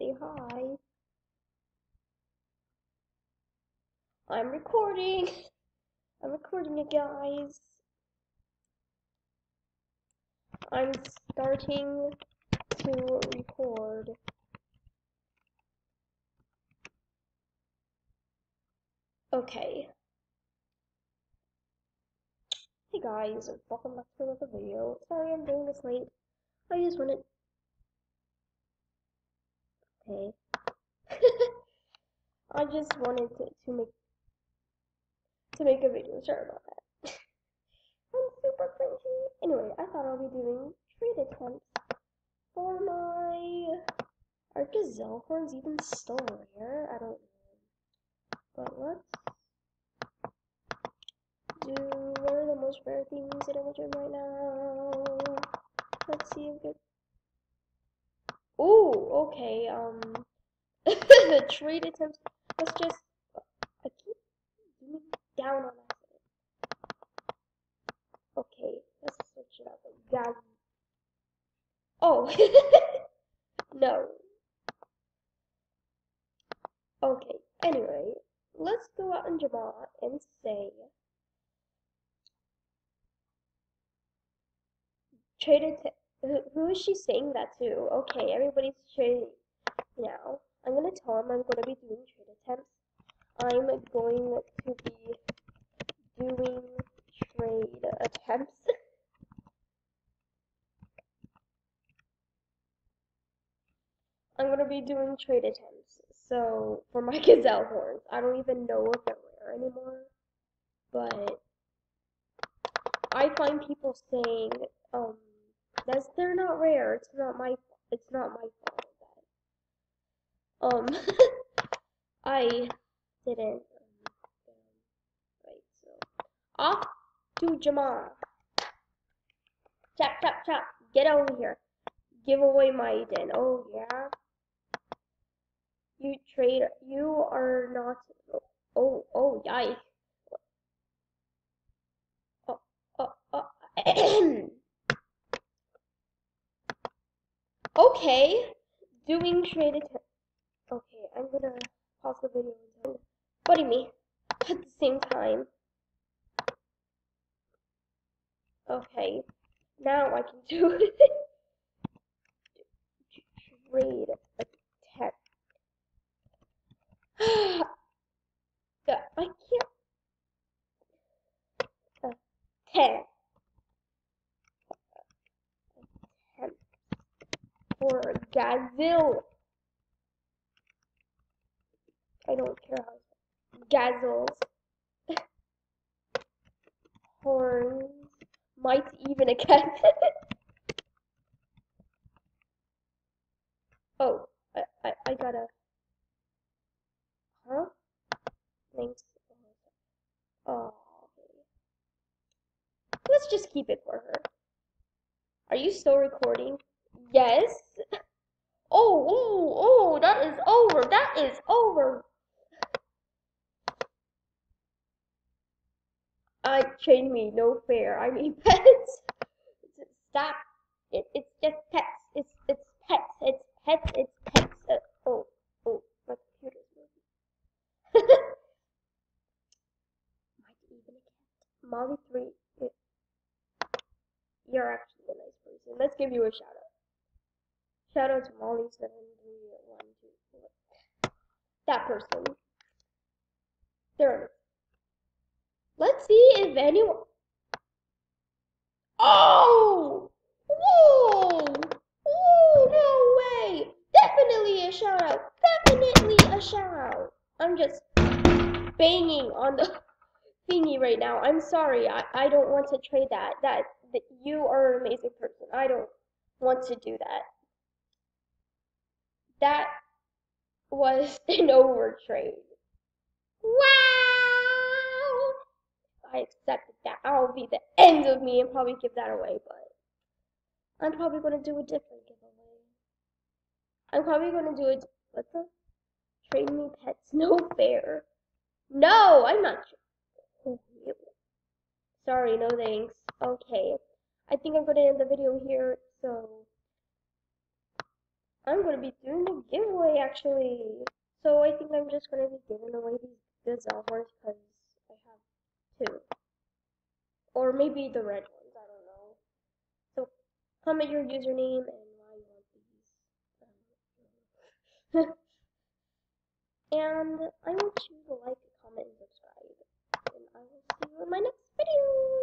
say hi. I'm recording. I'm recording it, guys. I'm starting to record. Okay. Hey guys, welcome back to another video. Sorry I'm doing this late. I just wanted... I just wanted to, to make to make a video. Sorry about that. I'm super cringy. Anyway, I thought I'll be doing trade attempts for my... Are gazelle horns even still rare? I don't know. But let's do one of the most rare things in AJ right now. Let's see if it. Oh, okay. Um, the trade attempts. Let's just. I keep zooming down on accident. Okay, let's switch it up. Gaz. Oh, no. Okay. Anyway, let's go out in Jamaa and say. traded to, who, who is she saying that to? Okay, everybody's trading now. I'm gonna tell him I'm gonna be doing trade attempts. I'm going to be doing trade attempts. I'm gonna be doing trade attempts. So for my gazelle horns, I don't even know if they're rare anymore, but I find people saying um that's they're not rare. It's not my it's not my fault that um I didn't um, right so off to Jamal. Chop chop chop. Get over here. Give away my den. Oh yeah. You trade you are not oh oh yikes. Oh oh oh Okay, doing trade attempt. Okay, I'm gonna pause the video and buddy me at the same time. Okay, now I can do it. trade attempt. I can't. Uh, for gazelle. I don't care how gazelles. Horns. Might even a cat. oh, I, I, I gotta. Huh? Thanks. Oh. Let's just keep it for her. Are you still recording? Yes. Oh, oh, oh, that is over. That is over. I trade me no fair. I mean pets. Stop. It, it's just pets. It's it's pets. It's pets. It's pets. Uh, oh, oh, computer's moving. Cat. Molly three. You're actually a nice person. Let's give you a shout out. Shout out to Molly seven three one two four. That person. There. Let's see if anyone. Oh! Whoa! Oh no way! Definitely a shout out. Definitely a shout out. I'm just banging on the thingy right now. I'm sorry. I, I don't want to trade that. That that you are an amazing person. I don't want to do that that was an over trade. Wow! I accepted that. That'll be the end of me and probably give that away, but I'm probably going to do a different giveaway. I'm probably going to do it. What's the trade me pets? No fair. No, I'm not. Oh, Sorry, no thanks. Okay. I think I'm going to end the video here, so I'm gonna be doing a giveaway actually. So I think I'm just gonna be giving away these horns because I have two. Or maybe the red ones, I don't know. So comment your username and why you want these. Um, and I want you to like, comment, and subscribe. And I will see you in my next video.